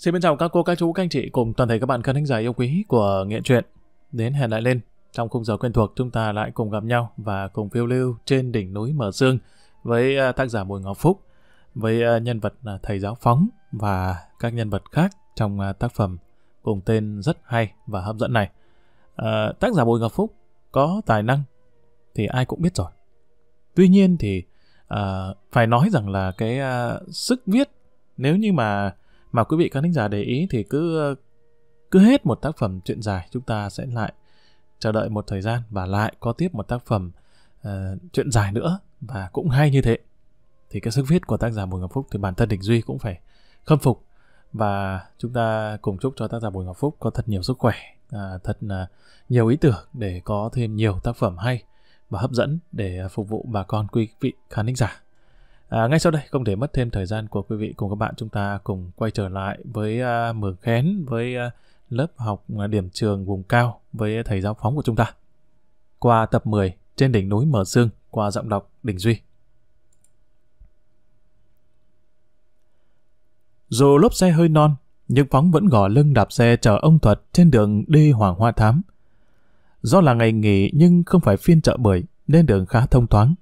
Xin chào các cô, các chú, các anh chị cùng toàn thể các bạn khán thính giả yêu quý của Nghệ truyện. Đến hẹn lại lên, trong khung giờ quen thuộc chúng ta lại cùng gặp nhau và cùng phiêu lưu trên đỉnh núi Mở Sương với à, tác giả Bùi Ngọc Phúc, với à, nhân vật à, thầy giáo Phóng và các nhân vật khác trong tác phẩm cùng tên rất hay và hấp dẫn này. À, tác giả Bùi Ngọc Phúc có tài năng thì ai cũng biết rồi. Tuy nhiên thì à, phải nói rằng là cái à, sức viết nếu như mà mà quý vị khán thính giả để ý thì cứ cứ hết một tác phẩm truyện dài chúng ta sẽ lại chờ đợi một thời gian và lại có tiếp một tác phẩm uh, truyện dài nữa. Và cũng hay như thế thì cái sức viết của tác giả Bùi Ngọc Phúc thì bản thân Đình Duy cũng phải khâm phục. Và chúng ta cùng chúc cho tác giả Bùi Ngọc Phúc có thật nhiều sức khỏe à, thật uh, nhiều ý tưởng để có thêm nhiều tác phẩm hay và hấp dẫn để phục vụ bà con quý vị khán thính giả. À, ngay sau đây, không để mất thêm thời gian của quý vị cùng các bạn, chúng ta cùng quay trở lại với à, uh, Mường Khén, với uh, lớp học uh, điểm trường vùng cao với thầy giáo phóng của chúng ta. Qua tập 10, trên đỉnh núi Mở Sương, qua giọng đọc Đình Duy. Dù lốp xe hơi non, nhưng Phóng vẫn gò lưng đạp xe chở ông Thuật trên đường đi Hoàng Hoa Thám. Do là ngày nghỉ nhưng không phải phiên chợ bưởi, nên đường khá thông thoáng.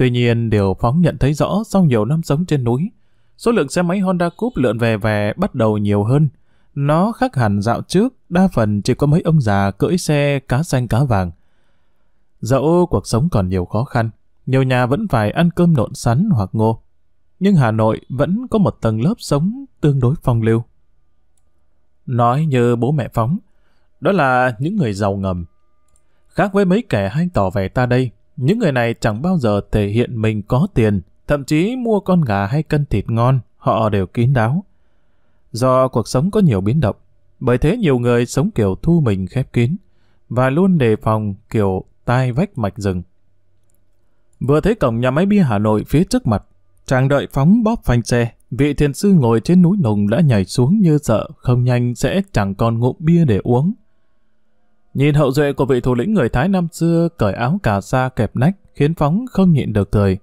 Tuy nhiên, điều Phóng nhận thấy rõ sau nhiều năm sống trên núi, số lượng xe máy Honda Coupe lượn về về bắt đầu nhiều hơn. Nó khác hẳn dạo trước, đa phần chỉ có mấy ông già cưỡi xe cá xanh cá vàng. Dẫu cuộc sống còn nhiều khó khăn, nhiều nhà vẫn phải ăn cơm nộn sắn hoặc ngô. Nhưng Hà Nội vẫn có một tầng lớp sống tương đối phong lưu. Nói như bố mẹ Phóng, đó là những người giàu ngầm. Khác với mấy kẻ hay tỏ vẻ ta đây, những người này chẳng bao giờ thể hiện mình có tiền, thậm chí mua con gà hay cân thịt ngon, họ đều kín đáo. Do cuộc sống có nhiều biến động, bởi thế nhiều người sống kiểu thu mình khép kín, và luôn đề phòng kiểu tai vách mạch rừng. Vừa thấy cổng nhà máy bia Hà Nội phía trước mặt, chàng đợi phóng bóp phanh xe, vị thiền sư ngồi trên núi nùng đã nhảy xuống như sợ không nhanh sẽ chẳng còn ngụm bia để uống. Nhìn hậu duệ của vị thủ lĩnh người Thái năm xưa cởi áo cà sa kẹp nách khiến Phóng không nhịn được cười.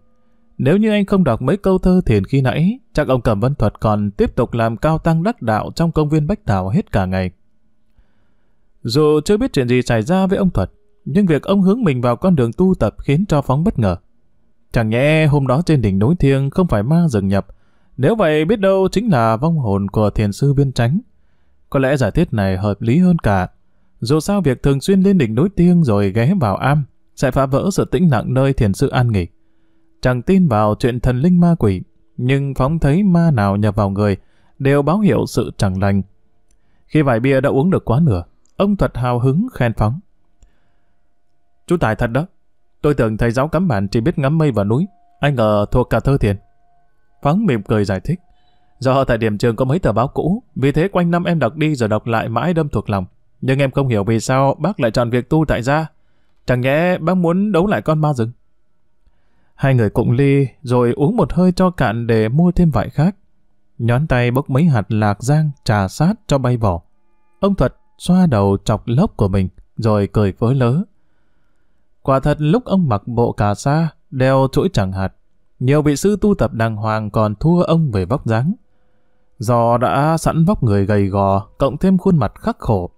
Nếu như anh không đọc mấy câu thơ thiền khi nãy, chắc ông Cẩm Vân Thuật còn tiếp tục làm cao tăng đắc đạo trong công viên Bách Thảo hết cả ngày. Dù chưa biết chuyện gì xảy ra với ông Thuật, nhưng việc ông hướng mình vào con đường tu tập khiến cho Phóng bất ngờ. Chẳng nhẽ hôm đó trên đỉnh núi thiêng không phải ma rừng nhập, nếu vậy biết đâu chính là vong hồn của thiền sư viên tránh. Có lẽ giả thiết này hợp lý hơn cả dù sao việc thường xuyên lên đỉnh núi tiêng rồi ghé vào am sẽ phá vỡ sự tĩnh lặng nơi thiền sư an nghỉ. Chẳng tin vào chuyện thần linh ma quỷ, nhưng phóng thấy ma nào nhập vào người đều báo hiệu sự chẳng lành. Khi vài bia đã uống được quá nửa, ông thuật hào hứng khen phóng. Chú Tài thật đó, tôi tưởng thầy giáo cắm bản chỉ biết ngắm mây và núi, anh ngờ thuộc cả thơ thiền. Phóng mỉm cười giải thích. Do tại điểm trường có mấy tờ báo cũ, vì thế quanh năm em đọc đi rồi đọc lại mãi đâm thuộc lòng. Nhưng em không hiểu vì sao bác lại chọn việc tu tại gia. Chẳng nhẽ bác muốn đấu lại con ma rừng. Hai người cụng ly rồi uống một hơi cho cạn để mua thêm vải khác. Nhón tay bốc mấy hạt lạc giang trà sát cho bay vỏ. Ông Thuật xoa đầu chọc lốc của mình rồi cười với lớ. Quả thật lúc ông mặc bộ cà sa, đeo chuỗi chẳng hạt, nhiều vị sư tu tập đàng hoàng còn thua ông về vóc dáng. Do đã sẵn vóc người gầy gò, cộng thêm khuôn mặt khắc khổ,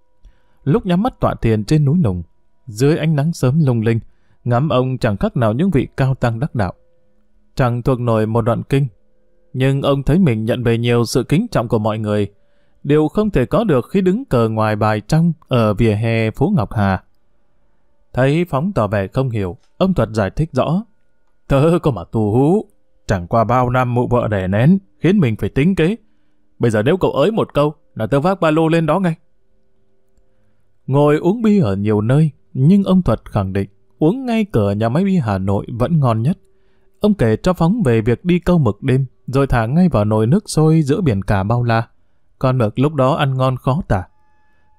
lúc nhắm mắt tọa thiền trên núi nùng, dưới ánh nắng sớm lung linh, ngắm ông chẳng khác nào những vị cao tăng đắc đạo. Chẳng thuộc nổi một đoạn kinh, nhưng ông thấy mình nhận về nhiều sự kính trọng của mọi người, điều không thể có được khi đứng cờ ngoài bài trong ở vỉa hè phố Ngọc Hà. Thấy Phóng tỏ vẻ không hiểu, ông Thuật giải thích rõ. Tớ có mà tù hú, chẳng qua bao năm mụ vợ đẻ nén, khiến mình phải tính kế. Bây giờ nếu cậu ới một câu, là tớ vác ba lô lên đó ngay. Ngồi uống bia ở nhiều nơi, nhưng ông Thuật khẳng định uống ngay cửa nhà máy bia Hà Nội vẫn ngon nhất. Ông kể cho phóng về việc đi câu mực đêm, rồi thả ngay vào nồi nước sôi giữa biển cả bao la. Con mực lúc đó ăn ngon khó tả.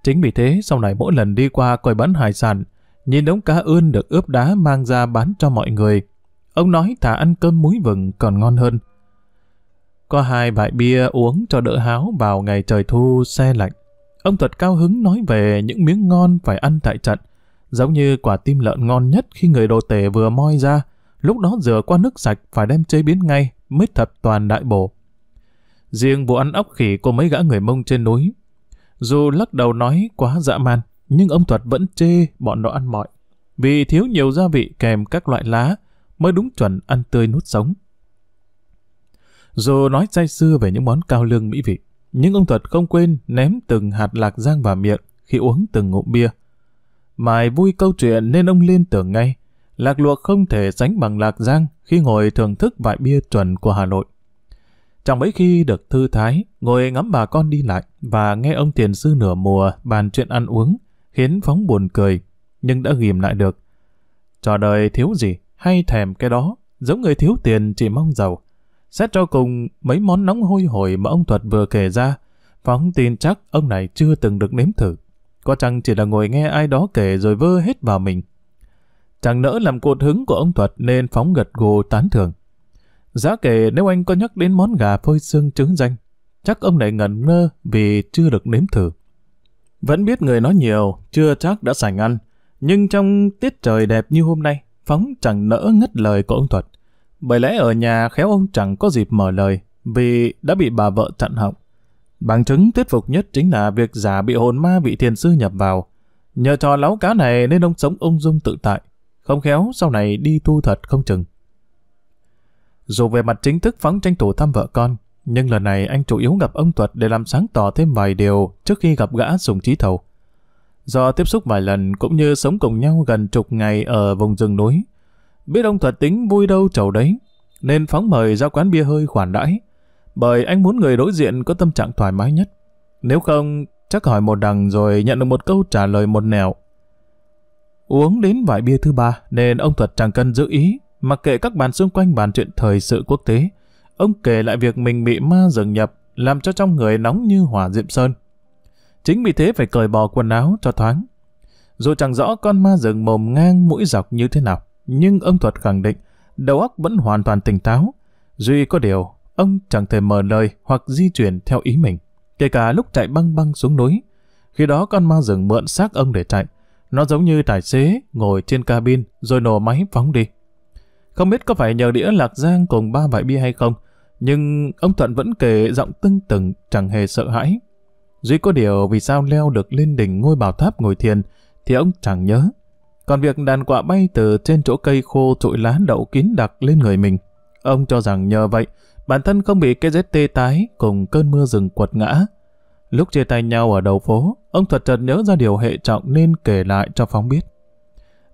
Chính vì thế, sau này mỗi lần đi qua quầy bán hải sản, nhìn đống cá ươn được ướp đá mang ra bán cho mọi người. Ông nói thả ăn cơm muối vừng còn ngon hơn. Có hai vại bia uống cho đỡ háo vào ngày trời thu xe lạnh. Ông Thuật cao hứng nói về những miếng ngon phải ăn tại trận, giống như quả tim lợn ngon nhất khi người đồ tể vừa moi ra, lúc đó rửa qua nước sạch phải đem chế biến ngay, mới thật toàn đại bổ. Riêng vụ ăn ốc khỉ của mấy gã người mông trên núi. Dù lắc đầu nói quá dã man, nhưng ông Thuật vẫn chê bọn nó ăn mọi. Vì thiếu nhiều gia vị kèm các loại lá, mới đúng chuẩn ăn tươi nút sống. Dù nói say xưa về những món cao lương mỹ vị, nhưng ông Thuật không quên ném từng hạt lạc giang vào miệng khi uống từng ngụm bia. Mài vui câu chuyện nên ông liên tưởng ngay, lạc luộc không thể sánh bằng lạc giang khi ngồi thưởng thức vại bia chuẩn của Hà Nội. Trong mấy khi được thư thái, ngồi ngắm bà con đi lại và nghe ông tiền sư nửa mùa bàn chuyện ăn uống, khiến Phóng buồn cười, nhưng đã ghim lại được. Trò đời thiếu gì, hay thèm cái đó, giống người thiếu tiền chỉ mong giàu. Xét cho cùng, mấy món nóng hôi hổi mà ông Thuật vừa kể ra, Phóng tin chắc ông này chưa từng được nếm thử. Có chăng chỉ là ngồi nghe ai đó kể rồi vơ hết vào mình. Chẳng nỡ làm cột hứng của ông Thuật nên Phóng gật gù tán thưởng. Giá kể nếu anh có nhắc đến món gà phơi xương trứng danh, chắc ông này ngẩn ngơ vì chưa được nếm thử. Vẫn biết người nói nhiều, chưa chắc đã sành ăn, nhưng trong tiết trời đẹp như hôm nay, Phóng chẳng nỡ ngất lời của ông Thuật. Bởi lẽ ở nhà khéo ông chẳng có dịp mở lời, vì đã bị bà vợ chặn họng. Bằng chứng thuyết phục nhất chính là việc giả bị hồn ma vị thiền sư nhập vào. Nhờ trò láo cá này nên ông sống ung dung tự tại. Không khéo sau này đi tu thật không chừng. Dù về mặt chính thức phóng tranh thủ thăm vợ con, nhưng lần này anh chủ yếu gặp ông Tuật để làm sáng tỏ thêm vài điều trước khi gặp gã sùng trí thầu. Do tiếp xúc vài lần cũng như sống cùng nhau gần chục ngày ở vùng rừng núi, biết ông Thuật tính vui đâu chầu đấy, nên phóng mời ra quán bia hơi khoản đãi, bởi anh muốn người đối diện có tâm trạng thoải mái nhất. Nếu không, chắc hỏi một đằng rồi nhận được một câu trả lời một nẻo. Uống đến vài bia thứ ba nên ông Thuật chẳng cần giữ ý, mặc kệ các bàn xung quanh bàn chuyện thời sự quốc tế. Ông kể lại việc mình bị ma rừng nhập, làm cho trong người nóng như hỏa diệm sơn. Chính vì thế phải cởi bỏ quần áo cho thoáng. Dù chẳng rõ con ma rừng mồm ngang mũi dọc như thế nào, nhưng ông Thuật khẳng định đầu óc vẫn hoàn toàn tỉnh táo. Duy có điều, ông chẳng thể mở lời hoặc di chuyển theo ý mình, kể cả lúc chạy băng băng xuống núi. Khi đó con ma rừng mượn xác ông để chạy. Nó giống như tài xế ngồi trên cabin rồi nổ máy phóng đi. Không biết có phải nhờ đĩa lạc giang cùng ba vại bia hay không, nhưng ông Thuận vẫn kể giọng tưng từng, chẳng hề sợ hãi. Duy có điều vì sao leo được lên đỉnh ngôi bảo tháp ngồi thiền, thì ông chẳng nhớ. Còn việc đàn quạ bay từ trên chỗ cây khô trụi lá đậu kín đặc lên người mình, ông cho rằng nhờ vậy, bản thân không bị cái rét tê tái cùng cơn mưa rừng quật ngã. Lúc chia tay nhau ở đầu phố, ông thật chợt nhớ ra điều hệ trọng nên kể lại cho Phóng biết.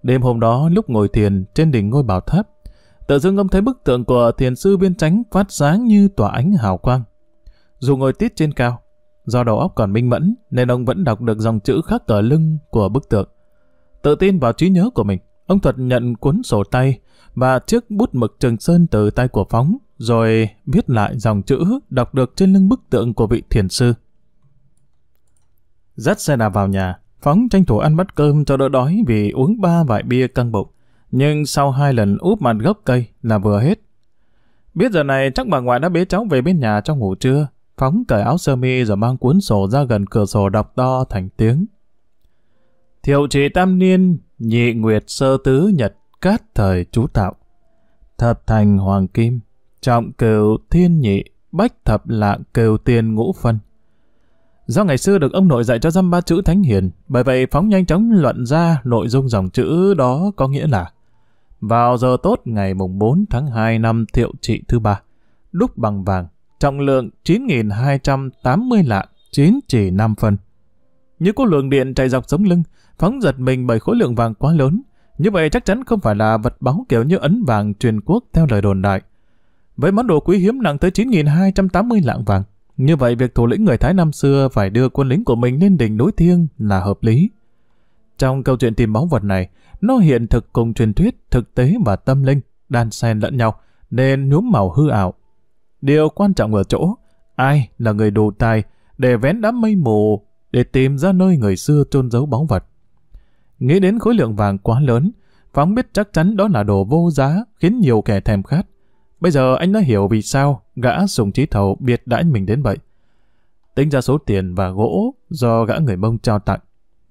Đêm hôm đó, lúc ngồi thiền trên đỉnh ngôi bảo tháp, tự dưng ông thấy bức tượng của thiền sư biên tránh phát sáng như tỏa ánh hào quang. Dù ngồi tít trên cao, do đầu óc còn minh mẫn nên ông vẫn đọc được dòng chữ khắc ở lưng của bức tượng. Tự tin vào trí nhớ của mình, ông Thuật nhận cuốn sổ tay và chiếc bút mực trường sơn từ tay của Phóng, rồi viết lại dòng chữ đọc được trên lưng bức tượng của vị thiền sư. Dắt xe đạp vào nhà, Phóng tranh thủ ăn bát cơm cho đỡ đói vì uống ba vại bia căng bụng nhưng sau hai lần úp mặt gốc cây là vừa hết. Biết giờ này chắc bà ngoại đã bế cháu về bên nhà trong ngủ trưa, phóng cởi áo sơ mi rồi mang cuốn sổ ra gần cửa sổ đọc to thành tiếng. Thiệu trị tam niên, nhị nguyệt sơ tứ nhật cát thời chú tạo. Thập thành hoàng kim, trọng cửu thiên nhị, bách thập lạng cửu tiền ngũ phân. Do ngày xưa được ông nội dạy cho dăm ba chữ thánh hiền, bởi vậy Phóng nhanh chóng luận ra nội dung dòng chữ đó có nghĩa là vào giờ tốt ngày mùng 4 tháng 2 năm thiệu trị thứ ba, đúc bằng vàng, trọng lượng 9.280 lạng, 9 chỉ 5 phân. Như có lượng điện chạy dọc sống lưng, phóng giật mình bởi khối lượng vàng quá lớn. Như vậy chắc chắn không phải là vật báu kiểu như ấn vàng truyền quốc theo lời đồn đại. Với món đồ quý hiếm nặng tới 9.280 lạng vàng, như vậy việc thủ lĩnh người Thái năm xưa phải đưa quân lính của mình lên đỉnh núi thiêng là hợp lý. Trong câu chuyện tìm báu vật này, nó hiện thực cùng truyền thuyết, thực tế và tâm linh, đan xen lẫn nhau, nên nhuốm màu hư ảo. Điều quan trọng ở chỗ, ai là người đủ tài để vén đám mây mù, để tìm ra nơi người xưa chôn giấu báu vật. Nghĩ đến khối lượng vàng quá lớn, Phóng biết chắc chắn đó là đồ vô giá, khiến nhiều kẻ thèm khát. Bây giờ anh đã hiểu vì sao gã sùng trí thầu biệt đãi mình đến vậy. Tính ra số tiền và gỗ do gã người mông trao tặng,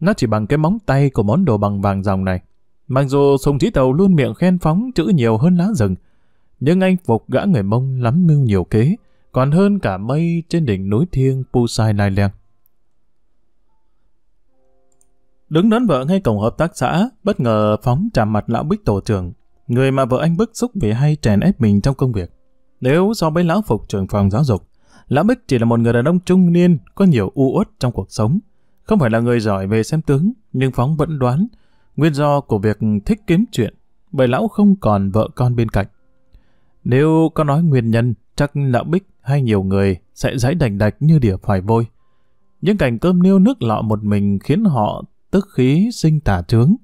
nó chỉ bằng cái móng tay của món đồ bằng vàng dòng này. Mặc dù Sùng Trí thầu luôn miệng khen phóng chữ nhiều hơn lá rừng, nhưng anh phục gã người mông lắm mưu nhiều kế, còn hơn cả mây trên đỉnh núi thiêng Pusai Nai Leng. Đứng đón vợ ngay cổng hợp tác xã, bất ngờ phóng chạm mặt lão Bích tổ trưởng, người mà vợ anh bức xúc vì hay chèn ép mình trong công việc. Nếu so với lão phục trưởng phòng giáo dục, lão Bích chỉ là một người đàn ông trung niên có nhiều u uất trong cuộc sống, không phải là người giỏi về xem tướng, nhưng phóng vẫn đoán nguyên do của việc thích kiếm chuyện, bởi lão không còn vợ con bên cạnh. Nếu có nói nguyên nhân, chắc lão Bích hay nhiều người sẽ giấy đành đạch như đỉa phải vôi. Những cảnh cơm niêu nước lọ một mình khiến họ tức khí sinh tả trướng.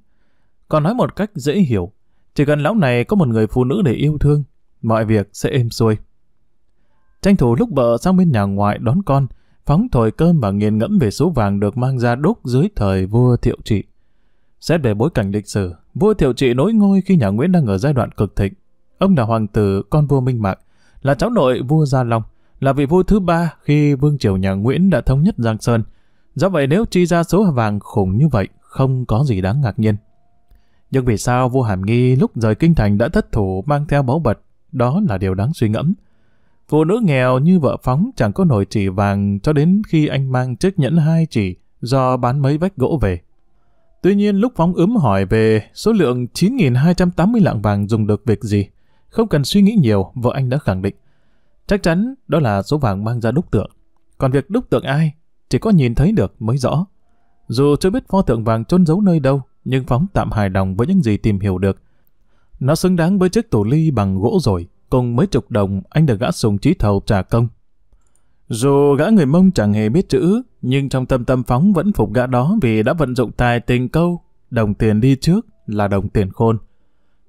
Còn nói một cách dễ hiểu, chỉ cần lão này có một người phụ nữ để yêu thương, mọi việc sẽ êm xuôi. Tranh thủ lúc vợ sang bên nhà ngoại đón con, phóng thổi cơm và nghiền ngẫm về số vàng được mang ra đúc dưới thời vua Thiệu Trị. Xét về bối cảnh lịch sử, vua Thiệu Trị nối ngôi khi nhà Nguyễn đang ở giai đoạn cực thịnh. Ông là hoàng tử, con vua Minh Mạng, là cháu nội vua Gia Long, là vị vua thứ ba khi vương triều nhà Nguyễn đã thống nhất Giang Sơn. Do vậy nếu chi ra số vàng khủng như vậy, không có gì đáng ngạc nhiên. Nhưng vì sao vua Hàm Nghi lúc rời kinh thành đã thất thủ mang theo báu vật, đó là điều đáng suy ngẫm. Phụ nữ nghèo như vợ Phóng chẳng có nổi chỉ vàng cho đến khi anh mang chiếc nhẫn hai chỉ do bán mấy vách gỗ về. Tuy nhiên lúc Phóng ướm hỏi về số lượng 9.280 lạng vàng dùng được việc gì, không cần suy nghĩ nhiều, vợ anh đã khẳng định. Chắc chắn đó là số vàng mang ra đúc tượng. Còn việc đúc tượng ai, chỉ có nhìn thấy được mới rõ. Dù chưa biết pho tượng vàng trôn giấu nơi đâu, nhưng Phóng tạm hài lòng với những gì tìm hiểu được. Nó xứng đáng với chiếc tủ ly bằng gỗ rồi, cùng mấy chục đồng anh được gã sùng trí thầu trả công. Dù gã người mông chẳng hề biết chữ, nhưng trong tâm tâm Phóng vẫn phục gã đó vì đã vận dụng tài tình câu, đồng tiền đi trước là đồng tiền khôn.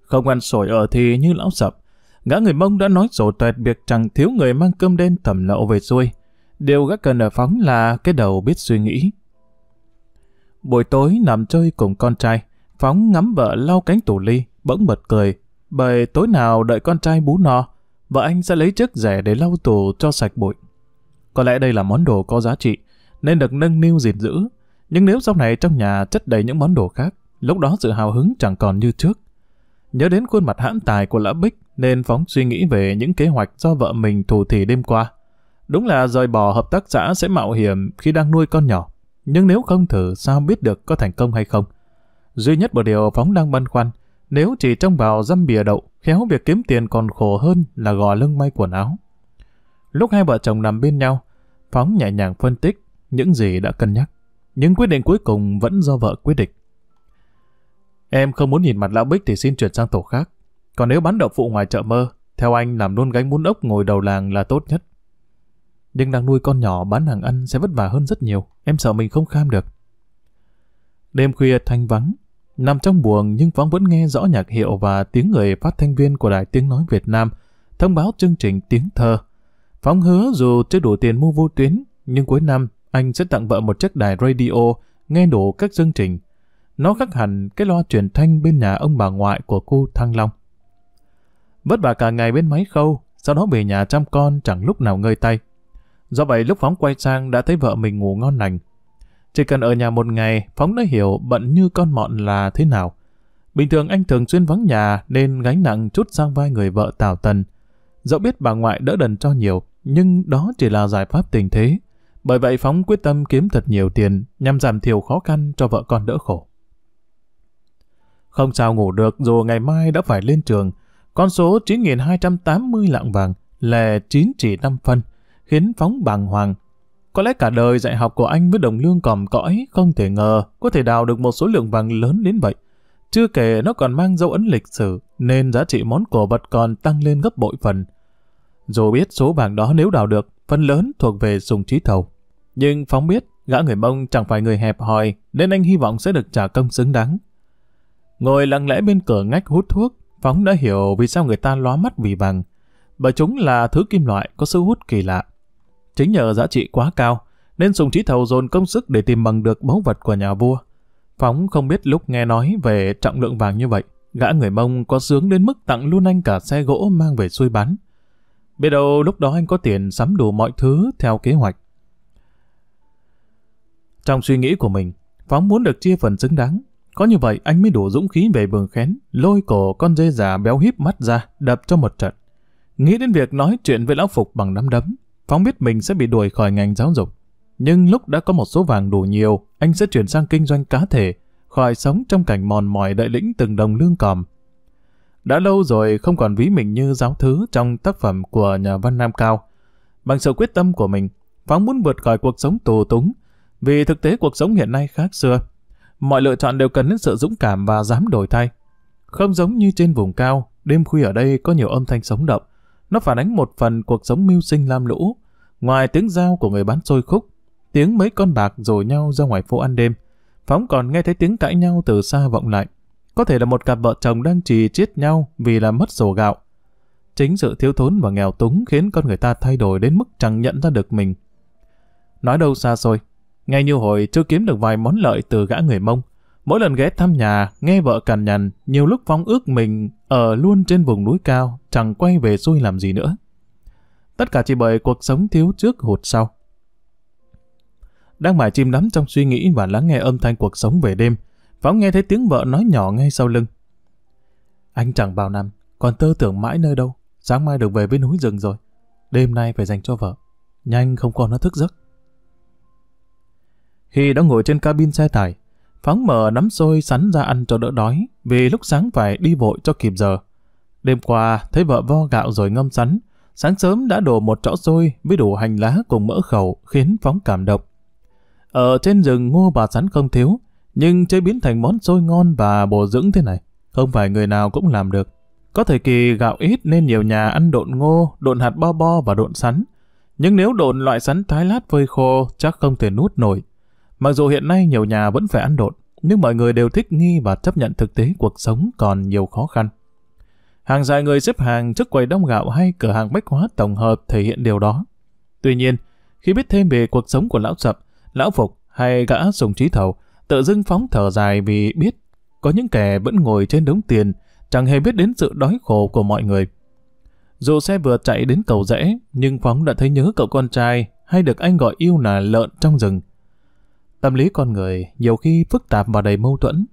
Không ăn sổi ở thì như lão sập, gã người mông đã nói sổ tuệt việc chẳng thiếu người mang cơm đen thẩm lậu về xuôi. Điều rất cần ở Phóng là cái đầu biết suy nghĩ. Buổi tối nằm chơi cùng con trai, Phóng ngắm vợ lau cánh tủ ly, bỗng bật cười, bởi tối nào đợi con trai bú no, vợ anh sẽ lấy chiếc rẻ để lau tủ cho sạch bụi. Có lẽ đây là món đồ có giá trị, nên được nâng niu gìn giữ. Nhưng nếu sau này trong nhà chất đầy những món đồ khác, lúc đó sự hào hứng chẳng còn như trước. Nhớ đến khuôn mặt hãn tài của Lã Bích, nên Phóng suy nghĩ về những kế hoạch do vợ mình thủ thỉ đêm qua. Đúng là rời bỏ hợp tác xã sẽ mạo hiểm khi đang nuôi con nhỏ. Nhưng nếu không thử sao biết được có thành công hay không. Duy nhất một điều Phóng đang băn khoăn, nếu chỉ trông vào dăm bìa đậu, khéo việc kiếm tiền còn khổ hơn là gò lưng may quần áo. Lúc hai vợ chồng nằm bên nhau, Phóng nhẹ nhàng phân tích những gì đã cân nhắc. Nhưng quyết định cuối cùng vẫn do vợ quyết định. Em không muốn nhìn mặt lão Bích thì xin chuyển sang tổ khác. Còn nếu bán đậu phụ ngoài chợ mơ, theo anh làm luôn gánh bún ốc ngồi đầu làng là tốt nhất. Nhưng đang nuôi con nhỏ bán hàng ăn sẽ vất vả hơn rất nhiều. Em sợ mình không kham được. Đêm khuya thanh vắng, nằm trong buồng nhưng Phóng vẫn nghe rõ nhạc hiệu và tiếng người phát thanh viên của Đài Tiếng Nói Việt Nam thông báo chương trình Tiếng Thơ. Phóng hứa dù chưa đủ tiền mua vô tuyến, nhưng cuối năm anh sẽ tặng vợ một chiếc đài radio nghe đủ các chương trình. Nó khác hẳn cái loa truyền thanh bên nhà ông bà ngoại của cô Thăng Long. Vất vả cả ngày bên máy khâu, sau đó về nhà chăm con chẳng lúc nào ngơi tay. Do vậy lúc Phóng quay sang đã thấy vợ mình ngủ ngon lành. Chỉ cần ở nhà một ngày, Phóng đã hiểu bận như con mọn là thế nào. Bình thường anh thường xuyên vắng nhà nên gánh nặng chút sang vai người vợ Tào Tần. Dẫu biết bà ngoại đỡ đần cho nhiều, nhưng đó chỉ là giải pháp tình thế. Bởi vậy Phóng quyết tâm kiếm thật nhiều tiền nhằm giảm thiểu khó khăn cho vợ con đỡ khổ. Không sao ngủ được dù ngày mai đã phải lên trường. Con số 9.280 lạng vàng là 9 chỉ 5 phân, khiến Phóng bàng hoàng. Có lẽ cả đời dạy học của anh với đồng lương còm cõi không thể ngờ có thể đào được một số lượng vàng lớn đến vậy. Chưa kể nó còn mang dấu ấn lịch sử nên giá trị món cổ vật còn tăng lên gấp bội phần. Dù biết số vàng đó nếu đào được, phần lớn thuộc về sùng trí thầu. Nhưng Phóng biết, gã người Mông chẳng phải người hẹp hòi, nên anh hy vọng sẽ được trả công xứng đáng. Ngồi lặng lẽ bên cửa ngách hút thuốc, Phóng đã hiểu vì sao người ta lóa mắt vì vàng. Bởi chúng là thứ kim loại có sức hút kỳ lạ. Chính nhờ giá trị quá cao, nên sùng trí thầu dồn công sức để tìm bằng được báu vật của nhà vua. Phóng không biết lúc nghe nói về trọng lượng vàng như vậy, gã người Mông có sướng đến mức tặng luôn anh cả xe gỗ mang về xuôi bán. Biết đâu lúc đó anh có tiền sắm đủ mọi thứ theo kế hoạch. Trong suy nghĩ của mình, Phóng muốn được chia phần xứng đáng. Có như vậy anh mới đủ dũng khí về bường khén, lôi cổ con dê già béo híp mắt ra, đập cho một trận. Nghĩ đến việc nói chuyện với lão Phục bằng nắm đấm, Phóng biết mình sẽ bị đuổi khỏi ngành giáo dục. Nhưng lúc đã có một số vàng đủ nhiều, anh sẽ chuyển sang kinh doanh cá thể, khỏi sống trong cảnh mòn mỏi đợi lĩnh từng đồng lương còm. Đã lâu rồi không còn ví mình như giáo thứ trong tác phẩm của nhà văn Nam Cao. Bằng sự quyết tâm của mình, Phóng muốn vượt khỏi cuộc sống tù túng, vì thực tế cuộc sống hiện nay khác xưa. Mọi lựa chọn đều cần đến sự dũng cảm và dám đổi thay. Không giống như trên vùng cao, đêm khuya ở đây có nhiều âm thanh sống động. Nó phản ánh một phần cuộc sống mưu sinh lam lũ. Ngoài tiếng dao của người bán xôi khúc, tiếng mấy con bạc rồi nhau ra ngoài phố ăn đêm, Phóng còn nghe thấy tiếng cãi nhau từ xa vọng lại. Có thể là một cặp vợ chồng đang trì chiết nhau vì là mất sổ gạo. Chính sự thiếu thốn và nghèo túng khiến con người ta thay đổi đến mức chẳng nhận ra được mình. Nói đâu xa xôi, ngay như hồi chưa kiếm được vài món lợi từ gã người mông. Mỗi lần ghé thăm nhà, nghe vợ cằn nhằn, nhiều lúc Phong ước mình ở luôn trên vùng núi cao, chẳng quay về xuôi làm gì nữa. Tất cả chỉ bởi cuộc sống thiếu trước hụt sau. Đang mải chim đắm trong suy nghĩ và lắng nghe âm thanh cuộc sống về đêm, Phóng nghe thấy tiếng vợ nói nhỏ ngay sau lưng. Anh chẳng bao năm, còn tơ tưởng mãi nơi đâu, sáng mai được về với núi rừng rồi. Đêm nay phải dành cho vợ, nhanh không còn nó thức giấc. Khi đã ngồi trên cabin xe tải, Phóng mở nắm xôi sắn ra ăn cho đỡ đói, vì lúc sáng phải đi vội cho kịp giờ. Đêm qua, thấy vợ vo gạo rồi ngâm sắn, sáng sớm đã đổ một chõ xôi với đủ hành lá cùng mỡ khẩu khiến Phóng cảm động. Ở trên rừng ngô bà sắn không thiếu, nhưng chế biến thành món xôi ngon và bổ dưỡng thế này, không phải người nào cũng làm được. Có thời kỳ gạo ít nên nhiều nhà ăn độn ngô, độn hạt bo bo và độn sắn. Nhưng nếu độn loại sắn thái lát phơi khô chắc không thể nuốt nổi. Mặc dù hiện nay nhiều nhà vẫn phải ăn độn, nhưng mọi người đều thích nghi và chấp nhận thực tế cuộc sống còn nhiều khó khăn. Hàng dài người xếp hàng trước quầy đông gạo hay cửa hàng bách hóa tổng hợp thể hiện điều đó. Tuy nhiên, khi biết thêm về cuộc sống của lão sập, lão phục hay gã sùng trí thầu, tự dưng phóng thở dài vì biết có những kẻ vẫn ngồi trên đống tiền, chẳng hề biết đến sự đói khổ của mọi người. Dù xe vừa chạy đến cầu rẽ, nhưng Phóng đã thấy nhớ cậu con trai hay được anh gọi yêu là lợn trong rừng. Tâm lý con người nhiều khi phức tạp và đầy mâu thuẫn.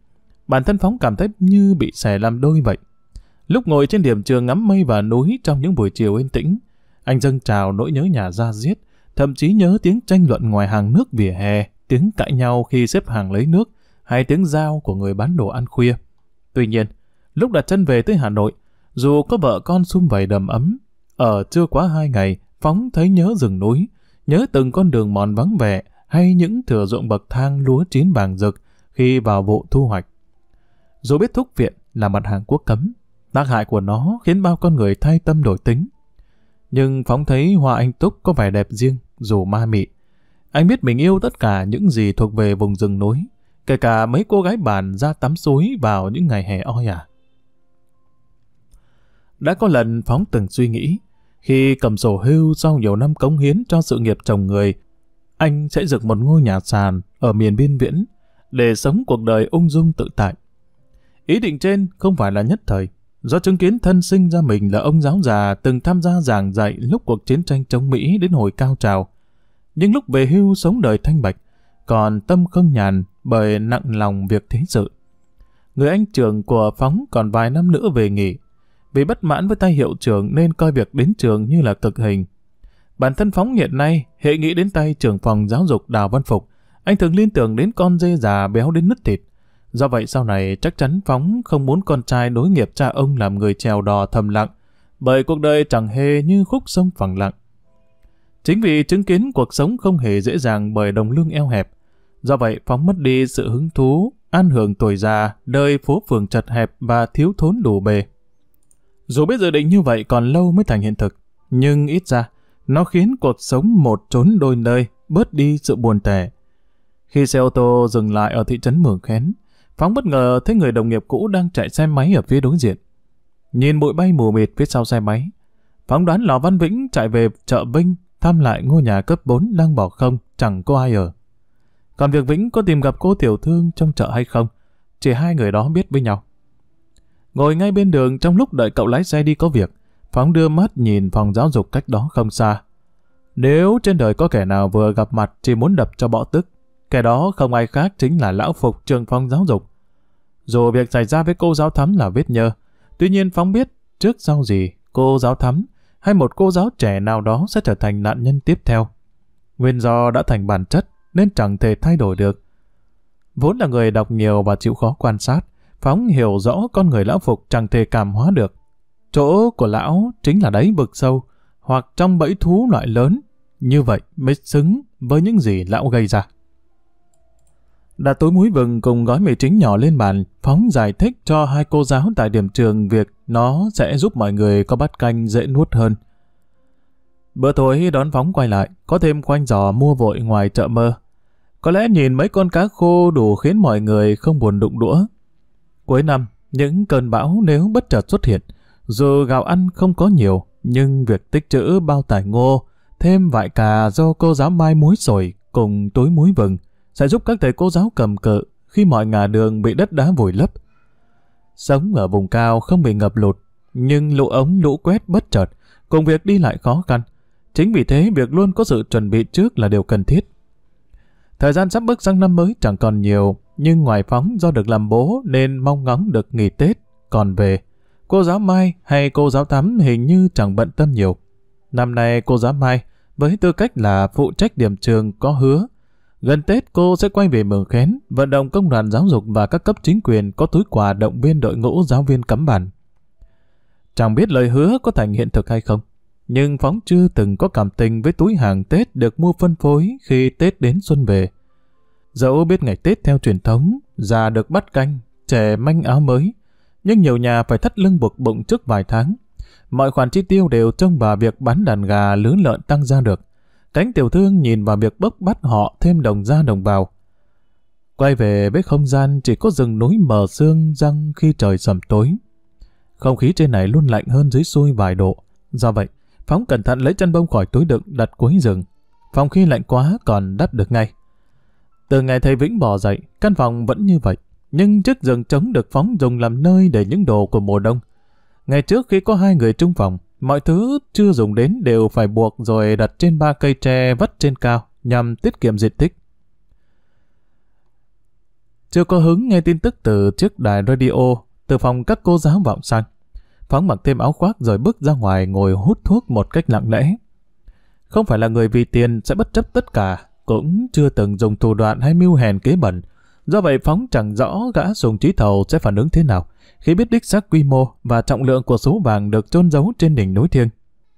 Bản thân Phóng cảm thấy như bị xẻ làm đôi vậy. Lúc ngồi trên điểm trường ngắm mây và núi trong những buổi chiều yên tĩnh, anh dâng trào nỗi nhớ nhà ra giết, thậm chí nhớ tiếng tranh luận ngoài hàng nước vỉa hè, tiếng cãi nhau khi xếp hàng lấy nước, hay tiếng giao của người bán đồ ăn khuya. Tuy nhiên, lúc đặt chân về tới Hà Nội, dù có vợ con sum vầy đầm ấm, ở chưa quá hai ngày, Phóng thấy nhớ rừng núi, nhớ từng con đường mòn vắng vẻ, hay những thửa ruộng bậc thang lúa chín vàng rực khi vào vụ thu hoạch. Dù biết thuốc viện là mặt hàng quốc cấm, tác hại của nó khiến bao con người thay tâm đổi tính. Nhưng Phóng thấy hoa anh túc có vẻ đẹp riêng, dù ma mị. Anh biết mình yêu tất cả những gì thuộc về vùng rừng núi, kể cả mấy cô gái bàn ra tắm suối vào những ngày hè oi ả. Đã có lần Phóng từng suy nghĩ, khi cầm sổ hưu sau nhiều năm cống hiến cho sự nghiệp chồng người, anh sẽ dựng một ngôi nhà sàn ở miền biên viễn để sống cuộc đời ung dung tự tại. Ý định trên không phải là nhất thời, do chứng kiến thân sinh ra mình là ông giáo già từng tham gia giảng dạy lúc cuộc chiến tranh chống Mỹ đến hồi cao trào. Nhưng lúc về hưu sống đời thanh bạch, còn tâm không nhàn bởi nặng lòng việc thế sự. Người anh trưởng của Phóng còn vài năm nữa về nghỉ, vì bất mãn với tay hiệu trưởng nên coi việc đến trường như là cực hình, Bản thân Phóng hiện nay, hệ nghĩ đến tay trưởng phòng giáo dục Đào Văn Phục, anh thường liên tưởng đến con dê già béo đến nứt thịt. Do vậy sau này chắc chắn Phóng không muốn con trai nối nghiệp cha ông làm người trèo đò thầm lặng, bởi cuộc đời chẳng hề như khúc sông phẳng lặng. Chính vì chứng kiến cuộc sống không hề dễ dàng bởi đồng lương eo hẹp, do vậy Phóng mất đi sự hứng thú, an hưởng tuổi già, đời phố phường chật hẹp và thiếu thốn đủ bề. Dù biết dự định như vậy còn lâu mới thành hiện thực, nhưng ít ra, nó khiến cuộc sống một trốn đôi nơi, bớt đi sự buồn tẻ. Khi xe ô tô dừng lại ở thị trấn Mường Khén, Phóng bất ngờ thấy người đồng nghiệp cũ đang chạy xe máy ở phía đối diện. Nhìn bụi bay mù mịt phía sau xe máy, Phóng đoán Lò Văn Vĩnh chạy về chợ Vinh thăm lại ngôi nhà cấp 4 đang bỏ không, chẳng có ai ở. Còn việc Vĩnh có tìm gặp cô tiểu thương trong chợ hay không, chỉ hai người đó biết với nhau. Ngồi ngay bên đường trong lúc đợi cậu lái xe đi có việc, Phóng đưa mắt nhìn phòng giáo dục cách đó không xa. Nếu trên đời có kẻ nào vừa gặp mặt chỉ muốn đập cho bỏ tức, kẻ đó không ai khác chính là lão phục trường phòng giáo dục. Dù việc xảy ra với cô giáo thắm là vết nhơ, tuy nhiên Phóng biết trước sau gì cô giáo thắm hay một cô giáo trẻ nào đó sẽ trở thành nạn nhân tiếp theo. Nguyên do đã thành bản chất nên chẳng thể thay đổi được. Vốn là người đọc nhiều và chịu khó quan sát, Phóng hiểu rõ con người lão Phục chẳng thể cảm hóa được. Chỗ của lão chính là đáy vực sâu, hoặc trong bẫy thú loại lớn. Như vậy mới xứng với những gì lão gây ra. đã tối muối vừng cùng gói mì chính nhỏ lên bàn, Phóng giải thích cho hai cô giáo tại điểm trường việc nó sẽ giúp mọi người có bát canh dễ nuốt hơn. Bữa tối đón Phóng quay lại, có thêm quanh giò mua vội ngoài chợ mơ. Có lẽ nhìn mấy con cá khô đủ khiến mọi người không buồn đụng đũa. Cuối năm, những cơn bão nếu bất chợt xuất hiện, dù gạo ăn không có nhiều, nhưng việc tích trữ bao tải ngô, thêm vại cà do cô giáo mai muối sồi cùng túi muối vừng, sẽ giúp các thầy cô giáo cầm cự khi mọi ngả đường bị đất đá vùi lấp. Sống ở vùng cao không bị ngập lụt, nhưng lũ ống lũ quét bất chợt, cùng việc đi lại khó khăn. Chính vì thế việc luôn có sự chuẩn bị trước là điều cần thiết. Thời gian sắp bước sang năm mới chẳng còn nhiều, nhưng ngoài phóng do được làm bố nên mong ngóng được nghỉ Tết, còn về. Cô giáo Mai hay cô giáo Thắm hình như chẳng bận tâm nhiều. Năm nay cô giáo Mai, với tư cách là phụ trách điểm trường có hứa, gần Tết cô sẽ quay về mường khén, vận động công đoàn giáo dục và các cấp chính quyền có túi quà động viên đội ngũ giáo viên cấm bản. Chẳng biết lời hứa có thành hiện thực hay không, nhưng Phóng chưa từng có cảm tình với túi hàng Tết được mua phân phối khi Tết đến xuân về. Dẫu biết ngày Tết theo truyền thống, già được bắt canh, trẻ manh áo mới, nhưng nhiều nhà phải thắt lưng buộc bụng trước vài tháng. Mọi khoản chi tiêu đều trông vào việc bán đàn gà lứa lợn tăng ra được. Cánh tiểu thương nhìn vào việc bốc bắt họ thêm đồng ra đồng vào. Quay về với không gian chỉ có rừng núi mờ sương răng khi trời sầm tối. Không khí trên này luôn lạnh hơn dưới xuôi vài độ. Do vậy, Phóng cẩn thận lấy chân bông khỏi túi đựng đặt cuối rừng. Phòng khi lạnh quá còn đắp được ngay. Từ ngày thầy Vĩnh bỏ dậy, căn phòng vẫn như vậy, nhưng chiếc giường trống được phóng dùng làm nơi để những đồ của mùa đông. Ngày trước khi có hai người trung phòng, mọi thứ chưa dùng đến đều phải buộc rồi đặt trên ba cây tre vắt trên cao nhằm tiết kiệm diện tích. Chưa có hứng nghe tin tức từ chiếc đài radio từ phòng các cô giáo vọng sang. Phóng mặc thêm áo khoác rồi bước ra ngoài ngồi hút thuốc một cách lặng lẽ. Không phải là người vì tiền sẽ bất chấp tất cả cũng chưa từng dùng thủ đoạn hay mưu hèn kế bẩn. Do vậy Phóng chẳng rõ gã sùng trí thầu sẽ phản ứng thế nào khi biết đích xác quy mô và trọng lượng của số vàng được chôn giấu trên đỉnh núi thiêng.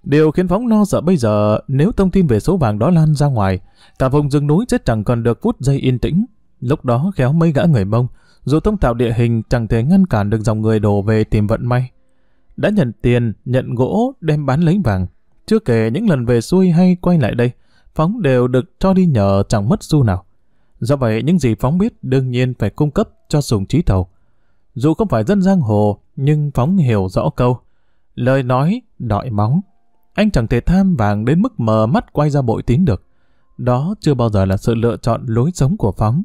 Điều khiến Phóng lo sợ bây giờ nếu thông tin về số vàng đó lan ra ngoài, cả vùng rừng núi sẽ chẳng còn được phút giây yên tĩnh. Lúc đó khéo mấy gã người mông, dù thông tạo địa hình chẳng thể ngăn cản được dòng người đổ về tìm vận may. Đã nhận tiền, nhận gỗ, đem bán lấy vàng. Chưa kể những lần về xuôi hay quay lại đây, Phóng đều được cho đi nhờ chẳng mất xu nào. Do vậy, những gì Phóng biết đương nhiên phải cung cấp cho sùng trí thầu. Dù không phải dân giang hồ, nhưng Phóng hiểu rõ câu. Lời nói, đọi móng. Anh chẳng thể tham vàng đến mức mờ mắt quay ra bội tín được. Đó chưa bao giờ là sự lựa chọn lối sống của Phóng.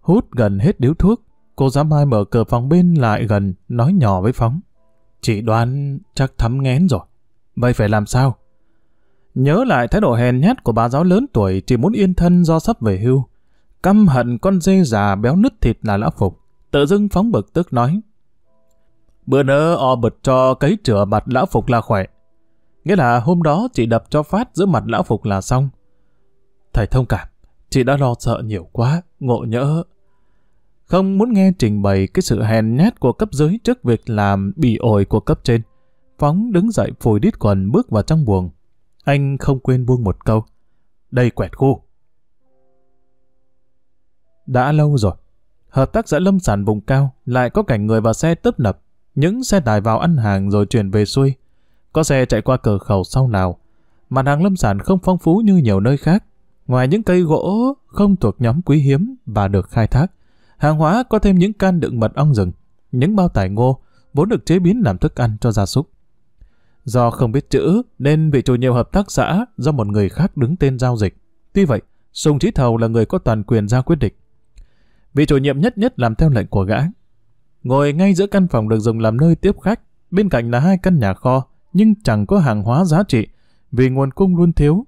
Hút gần hết điếu thuốc, cô giám mai mở cửa phòng bên lại gần, nói nhỏ với Phóng. Chị đoán chắc thấm ngén rồi. Vậy phải làm sao? Nhớ lại thái độ hèn nhát của bà giáo lớn tuổi chỉ muốn yên thân do sắp về hưu. Căm hận con dê già béo nứt thịt là lão phục. Tự dưng phóng bực tức nói. Bữa nỡ o bật cho cấy chữa mặt lão phục là khỏe. Nghĩa là hôm đó chị đập cho phát giữa mặt lão phục là xong. Thầy thông cảm, chị đã lo sợ nhiều quá, ngộ nhỡ. Không muốn nghe trình bày cái sự hèn nhát của cấp dưới trước việc làm bị ổi của cấp trên. Phóng đứng dậy phủi đít quần bước vào trong buồng. Anh không quên buông một câu. Đây quẹt khu. Đã lâu rồi, hợp tác xã lâm sản vùng cao lại có cảnh người và xe tấp nập. Những xe tải vào ăn hàng rồi chuyển về xuôi. Có xe chạy qua cửa khẩu sau nào. Mặt hàng lâm sản không phong phú như nhiều nơi khác. Ngoài những cây gỗ không thuộc nhóm quý hiếm và được khai thác, hàng hóa có thêm những can đựng mật ong rừng, những bao tải ngô vốn được chế biến làm thức ăn cho gia súc. Do không biết chữ nên vị chủ nhiều hợp tác xã do một người khác đứng tên giao dịch. Tuy vậy, Sùng Trí Thầu là người có toàn quyền ra quyết định. Vị chủ nhiệm nhất nhất làm theo lệnh của gã. Ngồi ngay giữa căn phòng được dùng làm nơi tiếp khách, bên cạnh là hai căn nhà kho, nhưng chẳng có hàng hóa giá trị, vì nguồn cung luôn thiếu.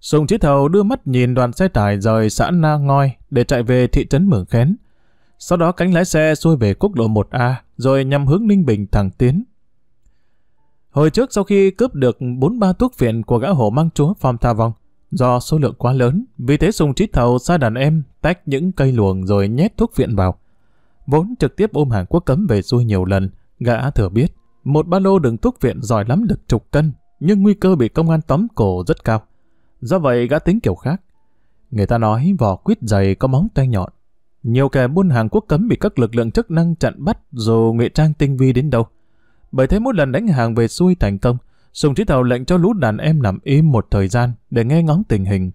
Sùng Chí Thầu đưa mắt nhìn đoàn xe tải rời xã Na Ngoi để chạy về thị trấn Mường Khén. Sau đó cánh lái xe xuôi về quốc lộ 1A, rồi nhằm hướng Ninh Bình thẳng tiến Hồi trước sau khi cướp được 43 thuốc viện của gã hổ mang chúa Phong Tha Vong, do số lượng quá lớn, vì thế Sùng Trí Thầu sai đàn em tách những cây luồng rồi nhét thuốc viện vào. Vốn trực tiếp ôm hàng quốc cấm về xuôi nhiều lần, gã thừa biết, một ba lô đựng thuốc viện giỏi lắm được chục cân, nhưng nguy cơ bị công an tóm cổ rất cao. Do vậy gã tính kiểu khác. Người ta nói vỏ quýt dày có móng tay nhọn. Nhiều kẻ buôn hàng quốc cấm bị các lực lượng chức năng chặn bắt dù ngụy trang tinh vi đến đâu. Bởi thế mỗi lần đánh hàng về xuôi thành công, Sùng Trí Thầu lệnh cho lũ đàn em nằm im một thời gian để nghe ngóng tình hình.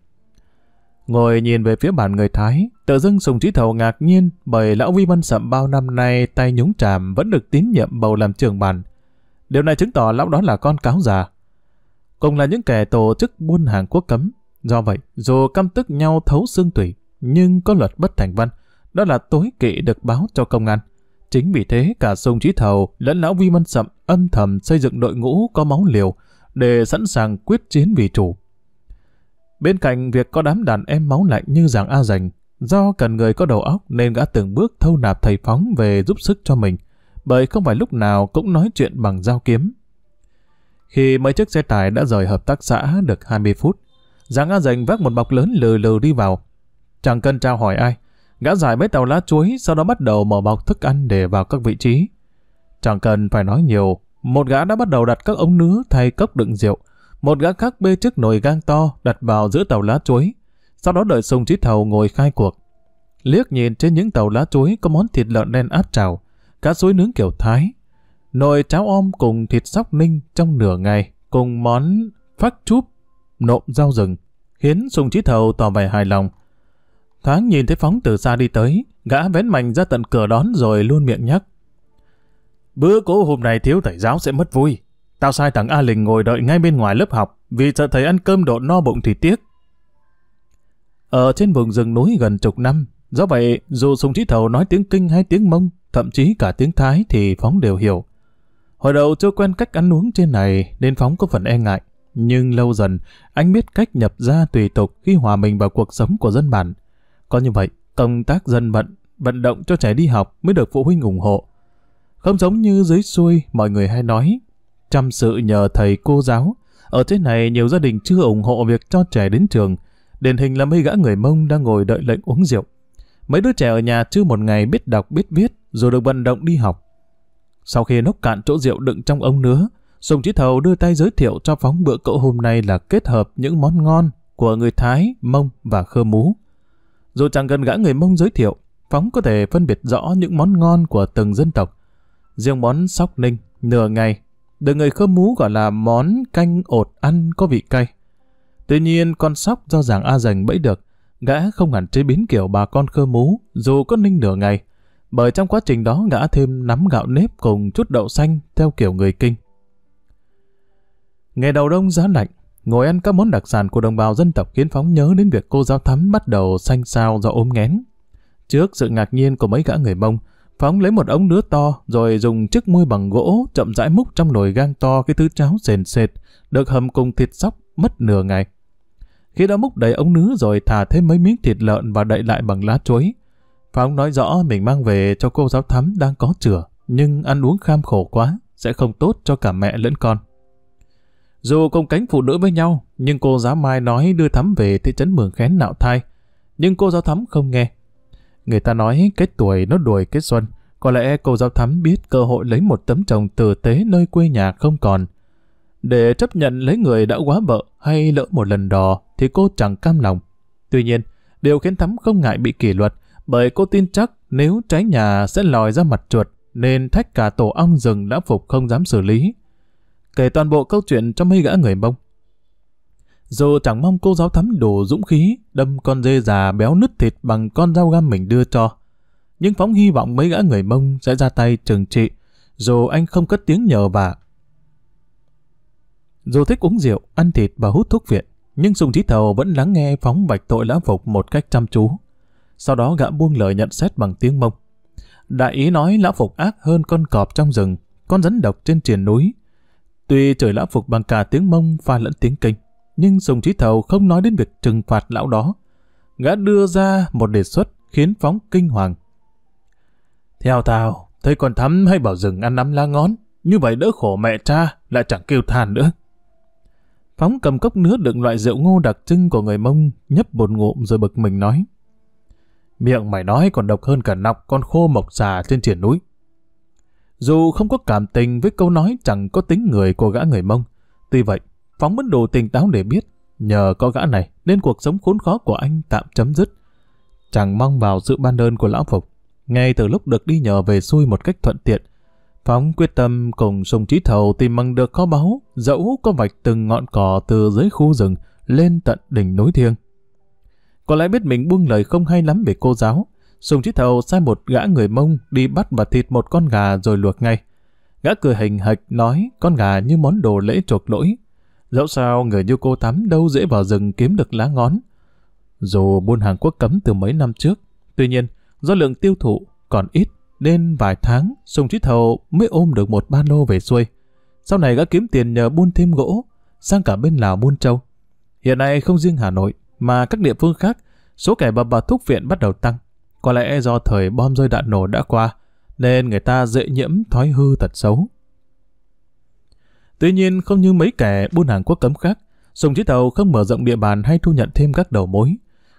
Ngồi nhìn về phía bàn người Thái, tự dưng Sùng Trí Thầu ngạc nhiên bởi lão Vi Văn Sậm bao năm nay tay nhúng tràm vẫn được tín nhiệm bầu làm trưởng bàn. Điều này chứng tỏ lão đó là con cáo già. Cùng là những kẻ tổ chức buôn hàng quốc cấm. Do vậy, dù căm tức nhau thấu xương tủy, nhưng có luật bất thành văn, đó là tối kỵ được báo cho công an. Chính vì thế cả sông Trí Thầu lẫn lão Vi Văn Sậm âm thầm xây dựng đội ngũ có máu liều để sẵn sàng quyết chiến vì chủ. Bên cạnh việc có đám đàn em máu lạnh như giảng A Dành, do cần người có đầu óc nên gã từng bước thâu nạp thầy phóng về giúp sức cho mình, bởi không phải lúc nào cũng nói chuyện bằng dao kiếm. Khi mấy chiếc xe tải đã rời hợp tác xã được 20 phút, giàng A Dành vác một bọc lớn lừ lừ đi vào. Chẳng cần trao hỏi ai, gã giải mấy tàu lá chuối sau đó bắt đầu mở bọc thức ăn để vào các vị trí. Chẳng cần phải nói nhiều, một gã đã bắt đầu đặt các ống nứa thay cốc đựng rượu, một gã khác bê chiếc nồi gang to đặt vào giữa tàu lá chuối, sau đó đợi sùng trí thầu ngồi khai cuộc. Liếc nhìn trên những tàu lá chuối có món thịt lợn đen áp trào, cá suối nướng kiểu Thái, nồi cháo om cùng thịt sóc ninh trong nửa ngày, cùng món phát chúp nộm rau rừng, khiến sùng trí thầu tỏ vẻ hài lòng. Thoáng nhìn thấy phóng từ xa đi tới, gã vén mạnh ra tận cửa đón rồi luôn miệng nhắc. Bữa cố hôm nay thiếu thầy giáo sẽ mất vui. Tao sai thằng A Linh ngồi đợi ngay bên ngoài lớp học vì sợ thầy ăn cơm độ no bụng thì tiếc. Ở trên vùng rừng núi gần chục năm, do vậy dù Sùng Trí Thầu nói tiếng Kinh hay tiếng Mông, thậm chí cả tiếng Thái thì Phóng đều hiểu. Hồi đầu chưa quen cách ăn uống trên này nên Phóng có phần e ngại. Nhưng lâu dần, anh biết cách nhập ra tùy tục khi hòa mình vào cuộc sống của dân bản. Có như vậy, công tác dân vận, vận động cho trẻ đi học mới được phụ huynh ủng hộ. Không giống như dưới xuôi, mọi người hay nói, chăm sự nhờ thầy cô giáo. Ở trên này nhiều gia đình chưa ủng hộ việc cho trẻ đến trường. Điển hình là mấy gã người Mông đang ngồi đợi lệnh uống rượu. Mấy đứa trẻ ở nhà chưa một ngày biết đọc biết viết, rồi được vận động đi học. Sau khi nốc cạn chỗ rượu đựng trong ống nứa, Sùng Chí Thầu đưa tay giới thiệu cho phóng bữa cậu hôm nay là kết hợp những món ngon của người Thái, Mông và Khơ Mú. Dù chẳng cần gã người Mông giới thiệu, Phóng có thể phân biệt rõ những món ngon của từng dân tộc. Riêng món sóc ninh, nửa ngày, được người Khơ Mú gọi là món canh ột ăn có vị cay. Tuy nhiên, con sóc do giảng A dành bẫy được, gã không hẳn chế biến kiểu bà con Khơ Mú, dù có ninh nửa ngày, bởi trong quá trình đó gã thêm nắm gạo nếp cùng chút đậu xanh theo kiểu người kinh. Ngày đầu đông giá lạnh, ngồi ăn các món đặc sản của đồng bào dân tộc khiến Phóng nhớ đến việc cô giáo thắm bắt đầu xanh xao do ốm nghén. Trước sự ngạc nhiên của mấy gã người Mông, Phóng lấy một ống nứa to rồi dùng chiếc môi bằng gỗ chậm rãi múc trong nồi gang to cái thứ cháo sền sệt, được hầm cùng thịt sóc mất nửa ngày. Khi đã múc đầy ống nứa rồi thả thêm mấy miếng thịt lợn và đậy lại bằng lá chuối. Phóng nói rõ mình mang về cho cô giáo thắm đang có chửa nhưng ăn uống kham khổ quá, sẽ không tốt cho cả mẹ lẫn con. Dù cùng cánh phụ nữ với nhau, nhưng cô giáo Mai nói đưa Thắm về thị trấn Mường Khén nạo thai. Nhưng cô giáo Thắm không nghe. Người ta nói kết tuổi nó đuổi kết xuân. Có lẽ cô giáo Thắm biết cơ hội lấy một tấm chồng tử tế nơi quê nhà không còn. Để chấp nhận lấy người đã quá vợ hay lỡ một lần đò thì cô chẳng cam lòng. Tuy nhiên, điều khiến Thắm không ngại bị kỷ luật bởi cô tin chắc nếu trái nhà sẽ lòi ra mặt chuột nên thách cả tổ ong rừng đã phục không dám xử lý kể toàn bộ câu chuyện cho mấy gã người mông. Dù chẳng mong cô giáo thắm đủ dũng khí, đâm con dê già béo nứt thịt bằng con dao găm mình đưa cho. Nhưng Phóng hy vọng mấy gã người mông sẽ ra tay trừng trị, dù anh không cất tiếng nhờ vả. Dù thích uống rượu, ăn thịt và hút thuốc viện, nhưng Sùng Trí Thầu vẫn lắng nghe Phóng bạch tội lã phục một cách chăm chú. Sau đó gã buông lời nhận xét bằng tiếng mông. Đại ý nói lão phục ác hơn con cọp trong rừng, con rắn độc trên triền núi, Tuy trời lão phục bằng cả tiếng mông pha lẫn tiếng kinh, nhưng Sùng Trí Thầu không nói đến việc trừng phạt lão đó. Gã đưa ra một đề xuất khiến phóng kinh hoàng. Theo tao, thấy con thắm hay bảo rừng ăn nắm lá ngón, như vậy đỡ khổ mẹ cha, lại chẳng kêu than nữa. Phóng cầm cốc nước đựng loại rượu ngô đặc trưng của người Mông, nhấp bột ngụm rồi bực mình nói. Miệng mày nói còn độc hơn cả nọc con khô mộc xà trên triển núi. Dù không có cảm tình với câu nói chẳng có tính người của gã người Mông, tuy vậy, Phóng vẫn đủ tỉnh táo để biết, nhờ có gã này nên cuộc sống khốn khó của anh tạm chấm dứt. Chẳng mong vào sự ban đơn của lão Phục. Ngay từ lúc được đi nhờ về xuôi một cách thuận tiện, Phóng quyết tâm cùng sùng trí thầu tìm bằng được kho báu, dẫu có vạch từng ngọn cỏ từ dưới khu rừng lên tận đỉnh núi thiêng. Có lẽ biết mình buông lời không hay lắm về cô giáo, sùng trí thầu sai một gã người mông đi bắt và thịt một con gà rồi luộc ngay. Gã cười hình hạch nói con gà như món đồ lễ chuộc lỗi. Dẫu sao người như cô Tắm đâu dễ vào rừng kiếm được lá ngón. Dù buôn hàng quốc cấm từ mấy năm trước, tuy nhiên do lượng tiêu thụ còn ít nên vài tháng Sùng Trí Thầu mới ôm được một ba lô về xuôi. Sau này gã kiếm tiền nhờ buôn thêm gỗ, sang cả bên Lào buôn châu. Hiện nay không riêng Hà Nội, mà các địa phương khác, số kẻ bà bà thuốc viện bắt đầu tăng. Có lẽ do thời bom rơi đạn nổ đã qua, nên người ta dễ nhiễm thói hư tật xấu. Tuy nhiên không như mấy kẻ buôn hàng quốc cấm khác, Sùng Chí Tàu không mở rộng địa bàn hay thu nhận thêm các đầu mối.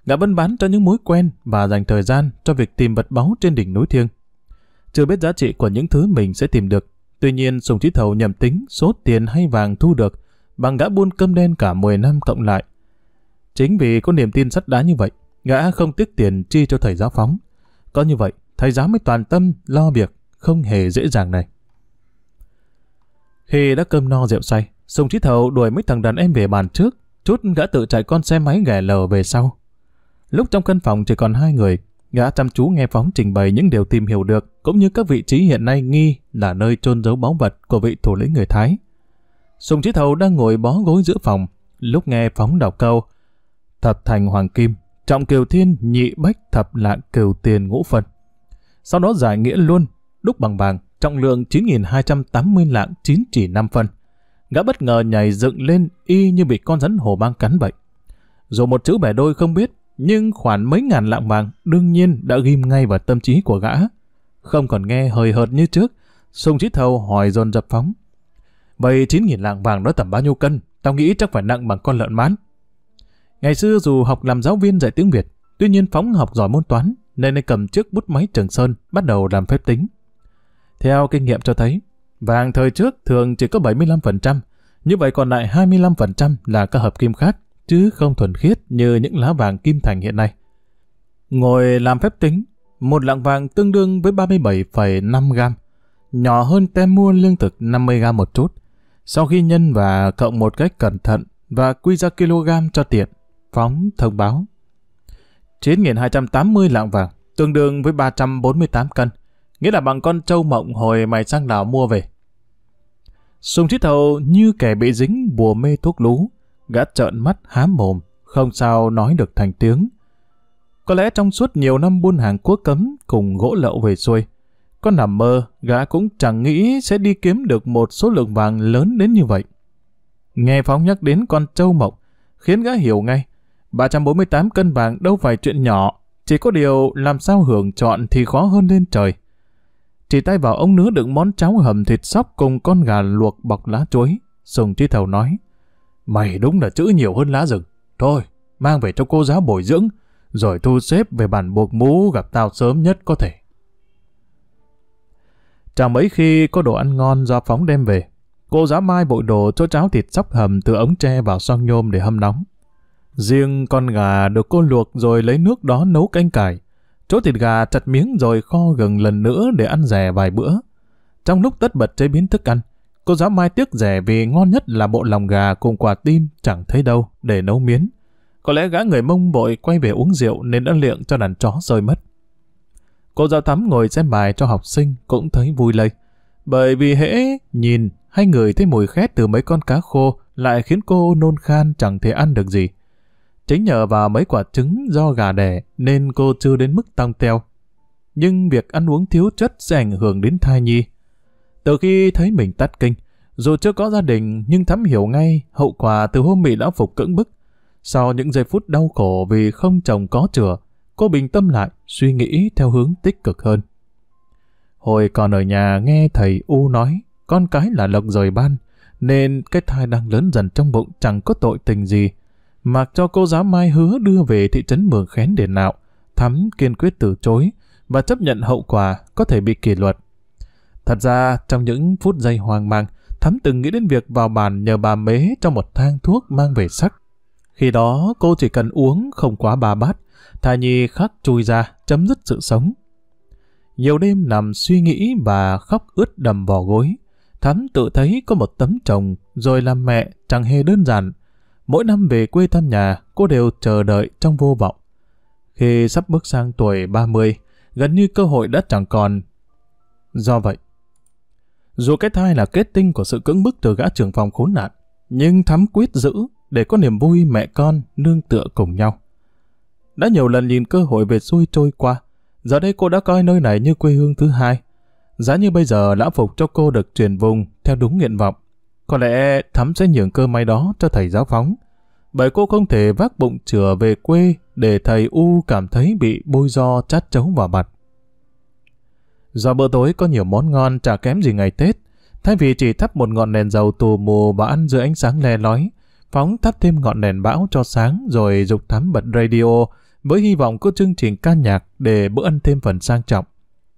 Gã vẫn bán cho những mối quen và dành thời gian cho việc tìm vật báu trên đỉnh núi thiêng chưa biết giá trị của những thứ mình sẽ tìm được. Tuy nhiên, Sùng Chí Thầu nhầm tính số tiền hay vàng thu được bằng gã buôn cơm đen cả 10 năm cộng lại. Chính vì có niềm tin sắt đá như vậy, gã không tiếc tiền chi cho thầy giáo phóng. Có như vậy, thầy giáo mới toàn tâm lo việc không hề dễ dàng này. Khi đã cơm no rượu say, Sùng Chí Thầu đuổi mấy thằng đàn em về bàn trước, chút gã tự chạy con xe máy ghẻ lờ về sau. Lúc trong căn phòng chỉ còn hai người, Gã chăm chú nghe phóng trình bày những điều tìm hiểu được, cũng như các vị trí hiện nay nghi là nơi chôn giấu báu vật của vị thủ lĩnh người Thái. Sùng Chí Thầu đang ngồi bó gối giữa phòng, lúc nghe phóng đọc câu Thập thành hoàng kim, trọng kiều thiên nhị bách thập lạng kiều tiền ngũ phân. Sau đó giải nghĩa luôn, đúc bằng vàng, trọng lượng 9.280 lạng 9 chỉ 5 phân. Gã bất ngờ nhảy dựng lên y như bị con rắn hổ mang cắn vậy. Dù một chữ bẻ đôi không biết, nhưng khoản mấy ngàn lạng vàng đương nhiên đã ghim ngay vào tâm trí của gã. Không còn nghe hời hợt như trước, Sùng Chí Thầu hỏi dồn dập phóng. Vậy 9.000 lạng vàng đó tầm bao nhiêu cân? Tao nghĩ chắc phải nặng bằng con lợn mán. Ngày xưa dù học làm giáo viên dạy tiếng Việt, tuy nhiên Phóng học giỏi môn toán, nên anh cầm chiếc bút máy Trường Sơn bắt đầu làm phép tính. Theo kinh nghiệm cho thấy, vàng thời trước thường chỉ có 75%, như vậy còn lại 25% là các hợp kim khác chứ không thuần khiết như những lá vàng kim thành hiện nay. Ngồi làm phép tính, một lạng vàng tương đương với 37,5 gram, nhỏ hơn tem mua lương thực 50 gram một chút. Sau khi nhân và cộng một cách cẩn thận và quy ra kg cho tiện, phóng thông báo. 9.280 lạng vàng, tương đương với 348 cân, nghĩa là bằng con trâu mộng hồi mày sang Lào mua về. Sùng Chí Thầu như kẻ bị dính bùa mê thuốc lú, Gã trợn mắt há mồm, không sao nói được thành tiếng. Có lẽ trong suốt nhiều năm buôn hàng quốc cấm cùng gỗ lậu về xuôi, có nằm mơ, gã cũng chẳng nghĩ sẽ đi kiếm được một số lượng vàng lớn đến như vậy. Nghe Phóng nhắc đến con trâu mộng khiến gã hiểu ngay. 348 cân vàng đâu phải chuyện nhỏ, chỉ có điều làm sao hưởng chọn thì khó hơn lên trời. Chỉ tay vào ống nứa đựng món cháo hầm thịt sóc cùng con gà luộc bọc lá chuối. Sùng Trí Thầu nói, Mày đúng là chữ nhiều hơn lá rừng. Thôi, mang về cho cô giáo bồi dưỡng, rồi thu xếp về bản buộc mũ gặp tao sớm nhất có thể. Chẳng mấy khi có đồ ăn ngon do phóng đem về, cô giáo Mai bội đồ cho cháo thịt sóc hầm từ ống tre vào son nhôm để hâm nóng. Riêng con gà được cô luộc rồi lấy nước đó nấu canh cải. Chỗ thịt gà chặt miếng rồi kho gừng lần nữa để ăn rẻ vài bữa. Trong lúc tất bật chế biến thức ăn, Cô giáo Mai tiếc rẻ vì ngon nhất là bộ lòng gà cùng quả tim chẳng thấy đâu để nấu miến. Có lẽ gã người mông bội quay về uống rượu nên đã liệng cho đàn chó rơi mất. Cô giáo tắm ngồi xem bài cho học sinh cũng thấy vui lây. Bởi vì hễ nhìn hay người thấy mùi khét từ mấy con cá khô lại khiến cô nôn khan chẳng thể ăn được gì. Chính nhờ vào mấy quả trứng do gà đẻ nên cô chưa đến mức tăng teo. Nhưng việc ăn uống thiếu chất sẽ ảnh hưởng đến thai nhi. Từ khi thấy mình tắt kinh, dù chưa có gia đình nhưng thắm hiểu ngay hậu quả từ hôm bị lão phục cưỡng bức. Sau những giây phút đau khổ vì không chồng có chừa, cô bình tâm lại, suy nghĩ theo hướng tích cực hơn. Hồi còn ở nhà nghe thầy U nói, con cái là lộc rời ban, nên cái thai đang lớn dần trong bụng chẳng có tội tình gì. Mặc cho cô giáo Mai hứa đưa về thị trấn Mường Khén để nạo, Thắm kiên quyết từ chối và chấp nhận hậu quả có thể bị kỷ luật. Thật ra, trong những phút giây hoang mang, Thắm từng nghĩ đến việc vào bàn nhờ bà mế trong một thang thuốc mang về sắc. Khi đó, cô chỉ cần uống không quá ba bát, thai nhi khắc chui ra, chấm dứt sự sống. Nhiều đêm nằm suy nghĩ và khóc ướt đầm vỏ gối. Thắm tự thấy có một tấm chồng, rồi làm mẹ chẳng hề đơn giản. Mỗi năm về quê thăm nhà, cô đều chờ đợi trong vô vọng. Khi sắp bước sang tuổi 30, gần như cơ hội đã chẳng còn. Do vậy, dù cái thai là kết tinh của sự cưỡng bức từ gã trưởng phòng khốn nạn, nhưng thắm quyết giữ để có niềm vui mẹ con nương tựa cùng nhau. Đã nhiều lần nhìn cơ hội về xuôi trôi qua, giờ đây cô đã coi nơi này như quê hương thứ hai. Giá như bây giờ lão phục cho cô được truyền vùng theo đúng nguyện vọng. Có lẽ Thắm sẽ nhường cơ may đó cho thầy giáo phóng. Bởi cô không thể vác bụng chừa về quê để thầy U cảm thấy bị bôi do chát chấu vào mặt. Do bữa tối có nhiều món ngon chả kém gì ngày Tết, thay vì chỉ thắp một ngọn đèn dầu tù mù và ăn dưới ánh sáng le lói, Phóng thắp thêm ngọn đèn bão cho sáng rồi dục thắm bật radio với hy vọng có chương trình ca nhạc để bữa ăn thêm phần sang trọng.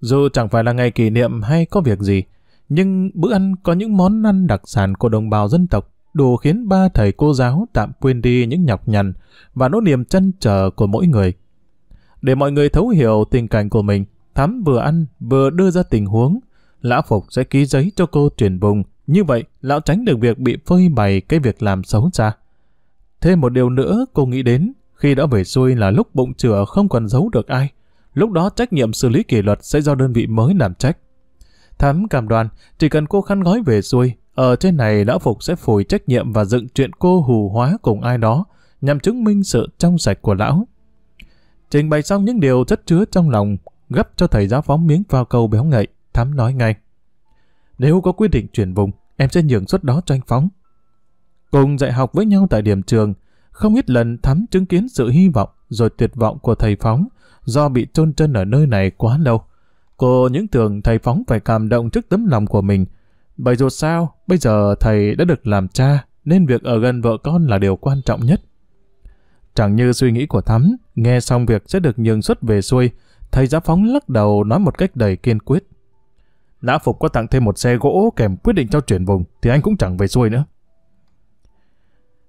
Dù chẳng phải là ngày kỷ niệm hay có việc gì, nhưng bữa ăn có những món ăn đặc sản của đồng bào dân tộc đủ khiến ba thầy cô giáo tạm quên đi những nhọc nhằn và nỗi niềm chân trở của mỗi người. Để mọi người thấu hiểu tình cảnh của mình, Thắm vừa ăn vừa đưa ra tình huống. Lão Phục sẽ ký giấy cho cô chuyển vùng. Như vậy, lão tránh được việc bị phơi bày cái việc làm xấu xa. Thêm một điều nữa cô nghĩ đến, khi đã về xuôi là lúc bụng chửa không còn giấu được ai. Lúc đó trách nhiệm xử lý kỷ luật sẽ do đơn vị mới làm trách. Thắm cảm đoàn, chỉ cần cô khăn gói về xuôi, ở trên này lão Phục sẽ phủi trách nhiệm và dựng chuyện cô hù hóa cùng ai đó, nhằm chứng minh sự trong sạch của lão. Trình bày xong những điều chất chứa trong lòng, gấp cho thầy giáo phóng miếng vào câu béo ngậy, Thắm nói ngay. Nếu có quyết định chuyển vùng, em sẽ nhường suất đó cho anh Phóng. Cùng dạy học với nhau tại điểm trường, không ít lần Thắm chứng kiến sự hy vọng rồi tuyệt vọng của thầy Phóng do bị chôn chân ở nơi này quá lâu. Cô những tưởng thầy Phóng phải cảm động trước tấm lòng của mình. Bởi dù sao, bây giờ thầy đã được làm cha, nên việc ở gần vợ con là điều quan trọng nhất. Chẳng như suy nghĩ của Thắm, nghe xong việc sẽ được nhường suất về xuôi, thầy giáo Phóng lắc đầu nói một cách đầy kiên quyết. Lã Phục có tặng thêm một xe gỗ kèm quyết định cho chuyển vùng, thì anh cũng chẳng về xuôi nữa.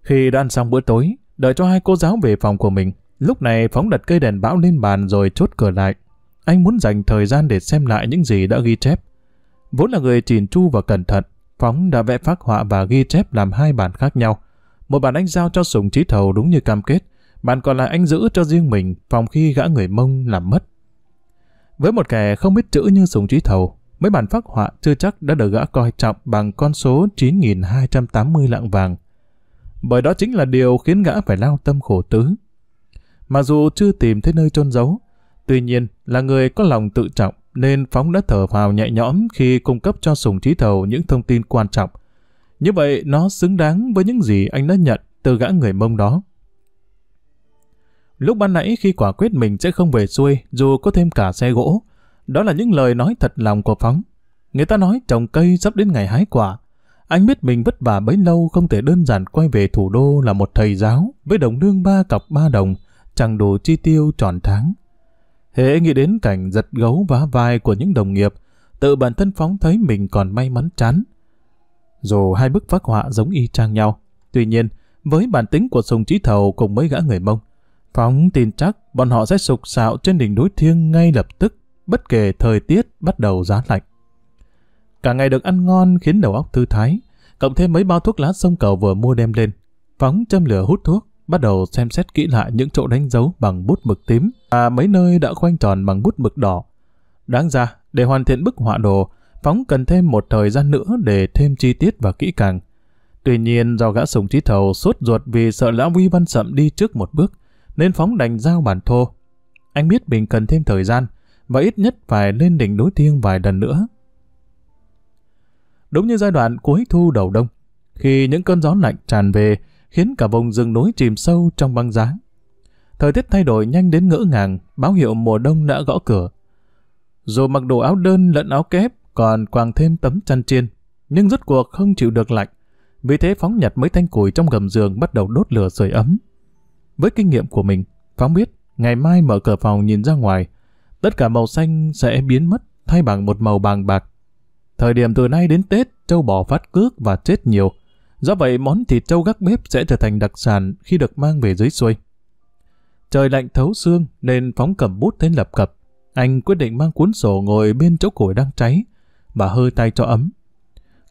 Khi đã ăn xong bữa tối, đợi cho hai cô giáo về phòng của mình, lúc này Phóng đặt cây đèn bão lên bàn rồi chốt cửa lại. Anh muốn dành thời gian để xem lại những gì đã ghi chép. Vốn là người chỉn chu và cẩn thận, Phóng đã vẽ phác họa và ghi chép làm hai bản khác nhau. Một bản anh giao cho Sùng Trí Thầu đúng như cam kết, bản còn lại anh giữ cho riêng mình phòng khi gã người Mông làm mất. Với một kẻ không biết chữ như Sùng Trí Thầu, mấy bản phác họa chưa chắc đã được gã coi trọng bằng con số 9.280 lạng vàng. Bởi đó chính là điều khiến gã phải lao tâm khổ tứ. Mặc dù chưa tìm thấy nơi trôn giấu, tuy nhiên là người có lòng tự trọng nên Phóng đã thở vào nhẹ nhõm khi cung cấp cho Sùng Trí Thầu những thông tin quan trọng. Như vậy nó xứng đáng với những gì anh đã nhận từ gã người mông đó. Lúc ban nãy khi quả quyết mình sẽ không về xuôi dù có thêm cả xe gỗ, đó là những lời nói thật lòng của Phóng. Người ta nói trồng cây sắp đến ngày hái quả. Anh biết mình vất vả bấy lâu không thể đơn giản quay về thủ đô là một thầy giáo với đồng lương ba cọc ba đồng, chẳng đủ chi tiêu tròn tháng. Hễ nghĩ đến cảnh giật gấu vá vai của những đồng nghiệp, tự bản thân Phóng thấy mình còn may mắn chán. Dù hai bức phác họa giống y chang nhau, tuy nhiên, với bản tính của Sùng Trí Thầu cùng mấy gã người Mông, Phóng tin chắc bọn họ sẽ sục sạo trên đỉnh núi thiêng ngay lập tức bất kể thời tiết bắt đầu giá lạnh. Cả ngày được ăn ngon khiến đầu óc thư thái, cộng thêm mấy bao thuốc lá sông cầu vừa mua đem lên. Phóng châm lửa hút thuốc, bắt đầu xem xét kỹ lại những chỗ đánh dấu bằng bút mực tím và mấy nơi đã khoanh tròn bằng bút mực đỏ. Đáng ra, để hoàn thiện bức họa đồ, Phóng cần thêm một thời gian nữa để thêm chi tiết và kỹ càng. Tuy nhiên do gã sùng trí thầu sốt ruột vì sợ lão Vi Văn Sậm đi trước một bước, nên Phóng đành giao bản thô. Anh biết mình cần thêm thời gian, và ít nhất phải lên đỉnh núi thiêng vài lần nữa. Đúng như giai đoạn cuối thu đầu đông, khi những cơn gió lạnh tràn về khiến cả vùng rừng núi chìm sâu trong băng giá. Thời tiết thay đổi nhanh đến ngỡ ngàng, báo hiệu mùa đông đã gõ cửa. Dù mặc đồ áo đơn lẫn áo kép, còn quàng thêm tấm chăn chiên, nhưng rốt cuộc không chịu được lạnh. Vì thế Phóng nhặt mấy thanh củi trong gầm giường bắt đầu đốt lửa sưởi ấm. Với kinh nghiệm của mình, Phóng biết ngày mai mở cửa phòng nhìn ra ngoài, tất cả màu xanh sẽ biến mất thay bằng một màu bàng bạc. Thời điểm từ nay đến Tết, châu bò phát cước và chết nhiều. Do vậy món thịt trâu gác bếp sẽ trở thành đặc sản khi được mang về dưới xuôi. Trời lạnh thấu xương nên phóng cầm bút đến lập cập. Anh quyết định mang cuốn sổ ngồi bên chỗ củi đang cháy và hơi tay cho ấm.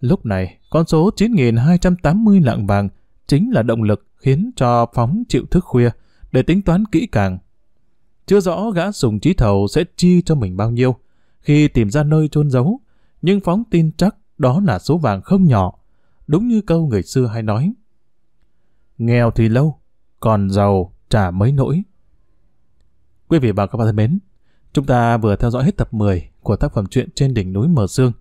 Lúc này, con số 9.280 lạng vàng chính là động lực khiến cho Phóng chịu thức khuya để tính toán kỹ càng. Chưa rõ gã sùng trí thầu sẽ chi cho mình bao nhiêu khi tìm ra nơi chôn giấu, nhưng Phóng tin chắc đó là số vàng không nhỏ, đúng như câu người xưa hay nói. Nghèo thì lâu, còn giàu trả mấy nỗi. Quý vị và các bạn thân mến, chúng ta vừa theo dõi hết tập 10 của tác phẩm truyện Trên đỉnh núi Mờ Sương.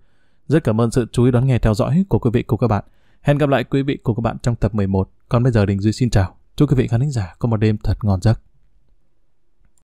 Rất cảm ơn sự chú ý đón nghe theo dõi của quý vị cùng các bạn. Hẹn gặp lại quý vị cùng các bạn trong tập 11. Còn bây giờ Đình Duy xin chào. Chúc quý vị khán giả có một đêm thật ngon giấc.